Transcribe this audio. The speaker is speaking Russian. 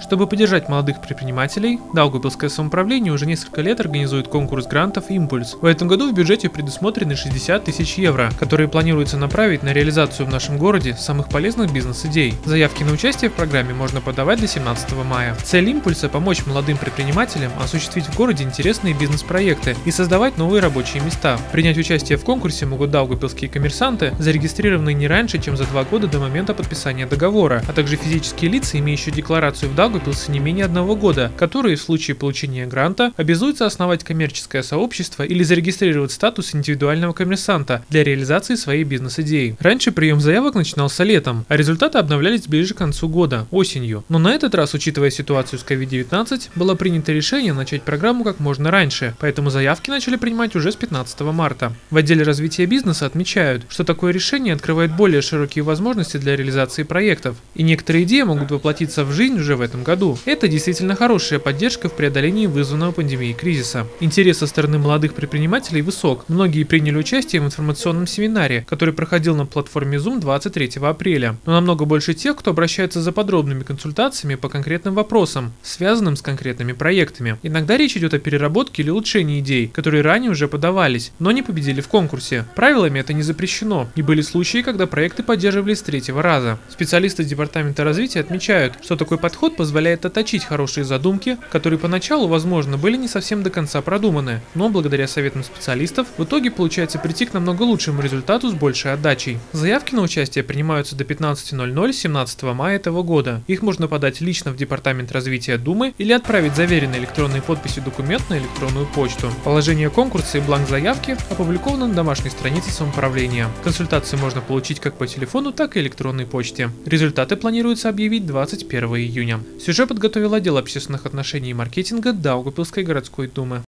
Чтобы поддержать молодых предпринимателей, Даугавпилское самоуправление уже несколько лет организует конкурс грантов «Импульс». В этом году в бюджете предусмотрены 60 тысяч евро, которые планируется направить на реализацию в нашем городе самых полезных бизнес-идей. Заявки на участие в программе можно подавать до 17 мая. Цель «Импульса» – помочь молодым предпринимателям осуществить в городе интересные бизнес-проекты и создавать новые рабочие места. Принять участие в конкурсе могут даугавпилские коммерсанты, зарегистрированные не раньше, чем за два года до момента подписания договора, а также физические лица, имеющие декларацию в Даугавпилсе не менее одного года, которые в случае получения гранта обязуются основать коммерческое сообщество или зарегистрировать статус индивидуального коммерсанта для реализации своей бизнес-идеи. Раньше прием заявок начинался летом, а результаты обновлялись ближе к концу года, осенью. Но на этот раз, учитывая ситуацию с COVID-19, было принято решение начать программу как можно раньше, поэтому заявки начали принимать уже с 15 марта. В отделе развития бизнеса отмечают, что такое решение открывает более широкие возможности для реализации проектов, и некоторые идеи могут воплотиться в жизнь уже в этом году. Это действительно хорошая поддержка в преодолении вызванного пандемией кризиса. Интерес со стороны молодых предпринимателей высок. Многие приняли участие в информационном семинаре, который проходил на платформе Zoom 23 апреля. Но намного больше тех, кто обращается за подробными консультациями по конкретным вопросам, связанным с конкретными проектами. Иногда речь идет о переработке или улучшении идей, которые ранее уже подавались, но не победили в конкурсе. Правилами это не запрещено, и были случаи, когда проекты поддерживались с третьего раза. Специалисты Департамента развития отмечают, что такой подход позволяет отточить хорошие задумки, которые поначалу, возможно, были не совсем до конца продуманы, но благодаря советам специалистов в итоге получается прийти к намного лучшему результату с большей отдачей. Заявки на участие принимаются до 15.00 17 мая этого года. Их можно подать лично в Департамент развития Думы или отправить заверенной электронной подписью документ на электронную почту. Положение конкурса и бланк заявки опубликованы на домашней странице самоуправления. Консультации можно получить как по телефону, так и электронной почте. Результаты планируется объявить 21 июня. Сюжет подготовил отдел общественных отношений и маркетинга Даугапилской городской думы.